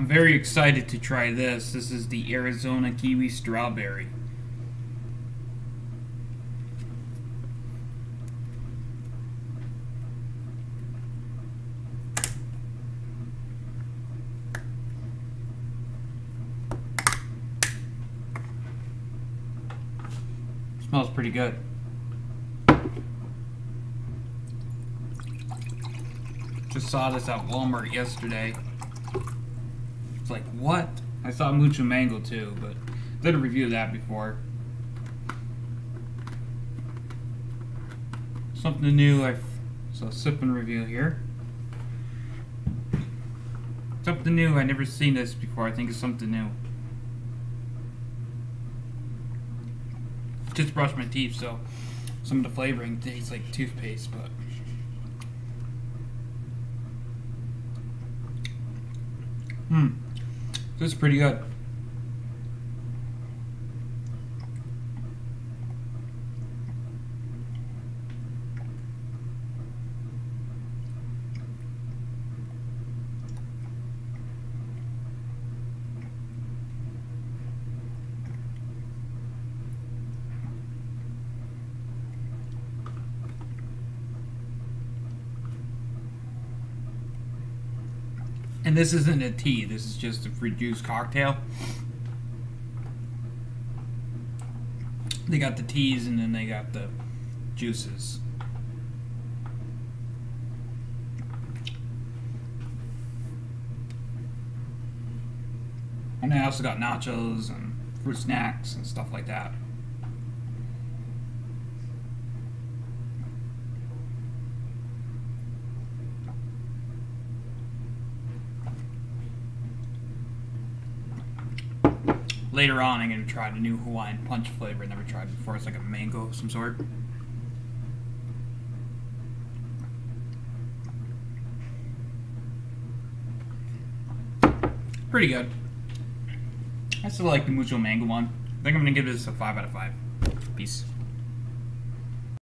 I'm very excited to try this. This is the Arizona Kiwi Strawberry. Smells pretty good. Just saw this at Walmart yesterday. Like, what? I saw Mucho Mango too, but did a review of that before. Something new, I so sip and review here. Something new, I never seen this before, I think it's something new. Just brushed my teeth, so some of the flavoring tastes like toothpaste, but Hmm. This is pretty good. And this isn't a tea, this is just a fruit juice cocktail. They got the teas and then they got the juices. And I also got nachos and fruit snacks and stuff like that. Later on, I'm going to try the new Hawaiian Punch flavor I never tried before. It's like a mango of some sort. Pretty good. I still like the Mucho Mango one. I think I'm going to give this a 5 out of 5. Peace.